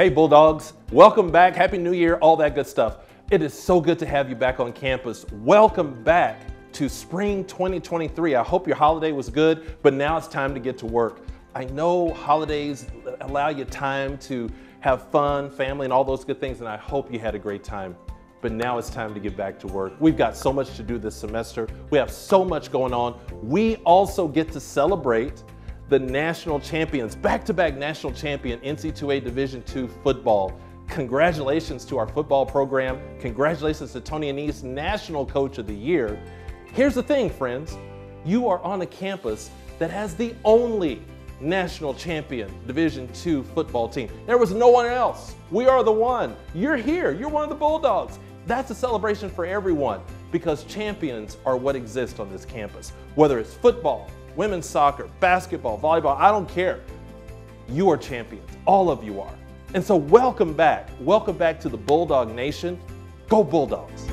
Hey, Bulldogs. Welcome back. Happy New Year, all that good stuff. It is so good to have you back on campus. Welcome back to spring 2023. I hope your holiday was good, but now it's time to get to work. I know holidays allow you time to have fun, family, and all those good things, and I hope you had a great time. But now it's time to get back to work. We've got so much to do this semester. We have so much going on. We also get to celebrate the national champions, back-to-back national champion NC2A Division II football. Congratulations to our football program. Congratulations to Tony Annese, National Coach of the Year. Here's the thing, friends. You are on a campus that has the only national champion Division II football team. There was no one else. We are the one. You're here. You're one of the Bulldogs. That's a celebration for everyone because champions are what exist on this campus. Whether it's football, women's soccer, basketball, volleyball, I don't care. You are champions. All of you are. And so welcome back. Welcome back to the Bulldog Nation. Go Bulldogs.